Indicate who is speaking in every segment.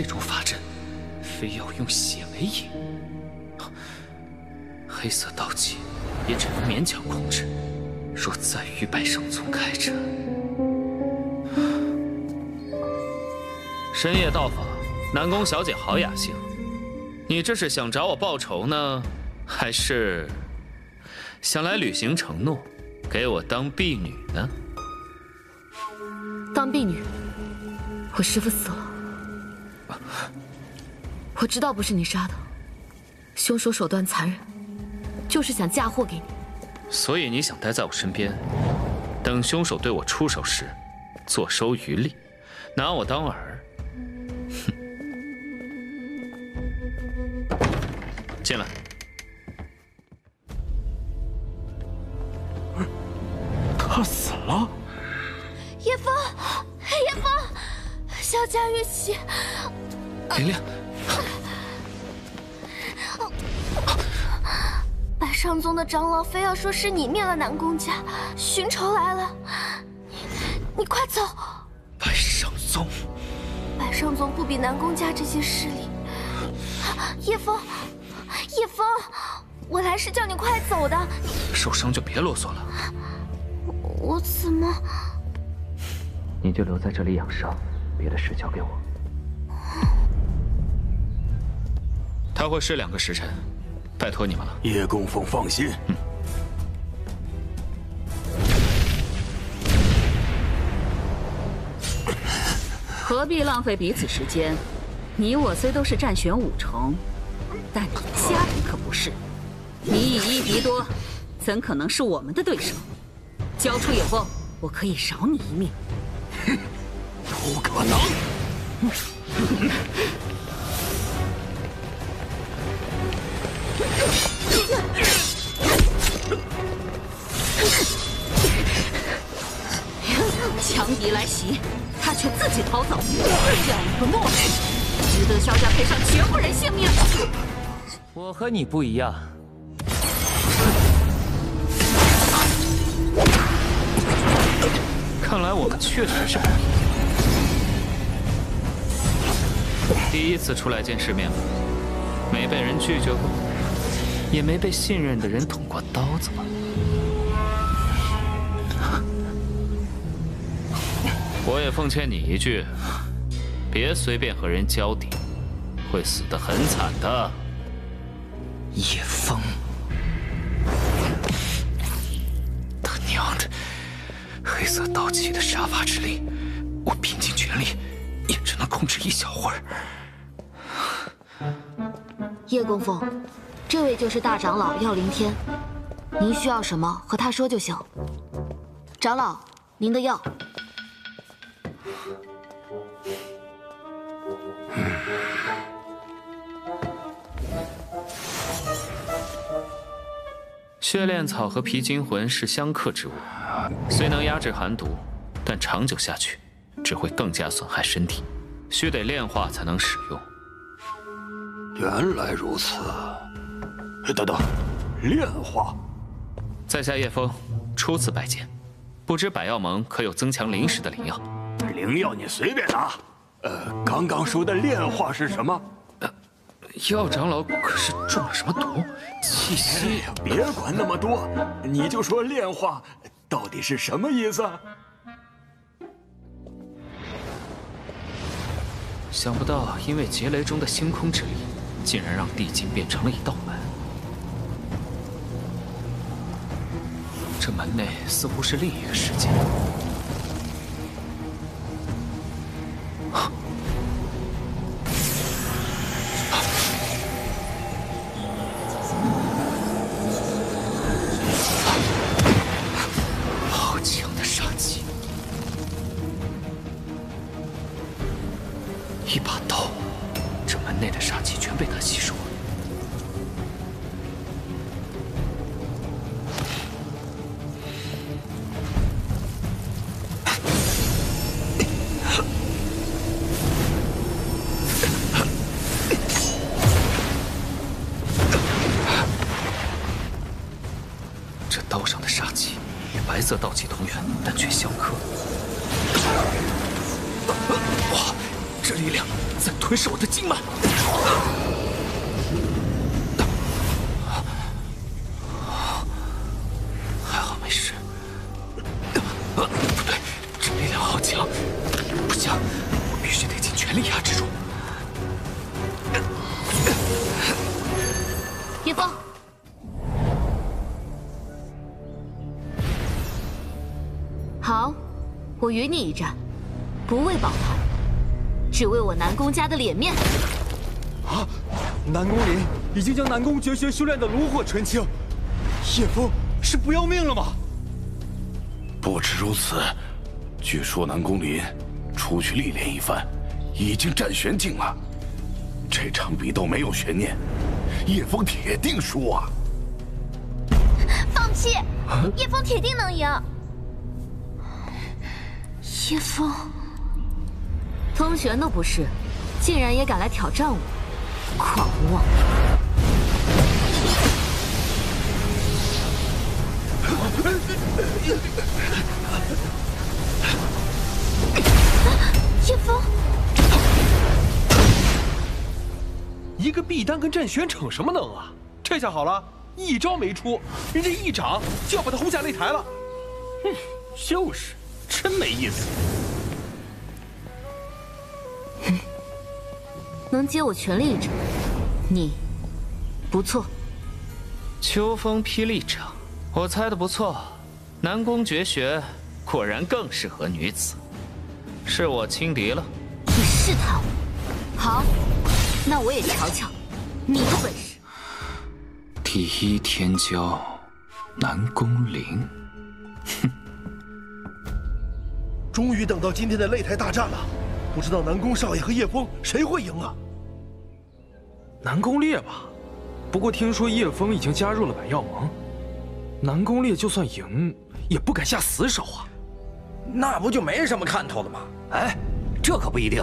Speaker 1: 这种法阵，非要用血为引，黑色道气也只能勉强控制。若再与白圣宗开战，深夜到访，南宫小姐好雅兴。你这是想找我报仇呢，还是想来履行承诺，给我当婢女呢？
Speaker 2: 当婢女？我师父死了，我知道不是你杀的，凶手手段残忍，就是想嫁祸给你。
Speaker 1: 所以你想待在我身边，等凶手对我出手时，坐收渔利，拿我当饵。哼！进来。
Speaker 3: 他死了。
Speaker 4: 叶枫，叶枫，萧家玉玺。
Speaker 1: 玲玲。
Speaker 4: 上宗的长老非要说是你灭了南宫家，寻仇来了。你，你快走！
Speaker 1: 百上宗，
Speaker 4: 百上宗不比南宫家这些势力。叶枫，叶枫，我来是叫你快走的。
Speaker 1: 受伤就别啰嗦了。
Speaker 4: 我怎么？
Speaker 1: 你就留在这里养伤，别的事交给我。他会睡两个时辰。拜托你们了，
Speaker 3: 叶供奉放心。
Speaker 5: 何必浪费彼此时间？你我虽都是战玄五重，但你的家人可不是。你以一敌多，怎可能是我们的对手？交出叶枫，我可以饶你一命。
Speaker 3: 不可能！
Speaker 5: 自己逃走，这样一个懦夫，值得萧家赔上全部人性命。
Speaker 6: 我和你不一样，
Speaker 1: 看来我们确实是不一样。第一次出来见世面，没被人拒绝过，也没被信任的人捅过刀子吧？我也奉劝你一句，别随便和人交底，会死得很惨的。叶枫，他娘的，黑色道气的杀伐之力，我拼尽全力也只能控制一小会儿。
Speaker 2: 叶供奉，这位就是大长老药灵天，您需要什么和他说就行。长老，您的药。
Speaker 1: 血炼草和皮筋魂是相克之物，虽能压制寒毒，但长久下去只会更加损害身体，需得炼化才能使用。
Speaker 3: 原来如此。等等，炼化？
Speaker 1: 在下叶枫，初次拜见，不知百药盟可有增强灵石的灵药？
Speaker 3: 灵药你随便拿。呃，刚刚说的炼化是什么？
Speaker 1: 药长老可是中了什么毒？气息？
Speaker 3: 别管那么多，你就说炼化到底是什么意思？
Speaker 1: 想不到，因为劫雷中的星空之力，竟然让地境变成了一道门。这门内似乎是另一个世界。这刀上的杀气与白色道气同源，但却相克。哇，这力量
Speaker 3: 在吞噬我的经脉。
Speaker 1: 好，我
Speaker 2: 与你一战，不为宝盘，只为我南宫家的脸面。
Speaker 7: 啊！南宫林已经将南宫绝学修炼的炉火纯青，叶枫是不要命了吗？
Speaker 8: 不止如此，据说南宫林出去历练一番，已经战玄境了。这场比斗没有悬念，叶枫铁定输啊！
Speaker 4: 放屁！叶枫铁定能赢。叶枫，
Speaker 2: 通玄都不是，竟然也敢来挑战我，狂妄！
Speaker 4: 叶枫，
Speaker 7: 一个碧丹跟战玄逞什么能啊？这下好了，一招没出，人家一掌就要把他轰下擂台了。
Speaker 3: 哼，就是，真没意思。
Speaker 2: 能接我全力一掌，你不错。
Speaker 1: 秋风霹雳掌，我猜的不错。南宫绝学果然更适合女子，是我轻敌了。
Speaker 2: 你试探我？好，那我也瞧瞧你的本事。
Speaker 1: 第一天骄，南宫翎。哼！
Speaker 9: 终于等到今天的擂台大战了，不知道南宫少爷和叶枫谁会赢啊？
Speaker 7: 南宫烈吧，不过听说叶枫已经加入了百药盟，南宫烈就算赢。也不敢下死手啊，
Speaker 3: 那不就没什么看头了吗？
Speaker 10: 哎，这可不一定，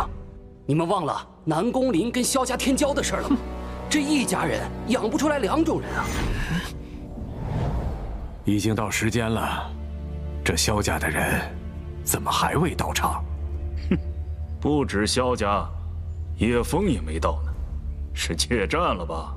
Speaker 10: 你们忘了南宫林跟萧家天骄的事了吗？这一家人养不出来两种人啊！
Speaker 8: 已经到时间了，这萧家的人怎么还未到场？
Speaker 3: 哼，不止萧家，叶枫也没到呢，是怯战了吧？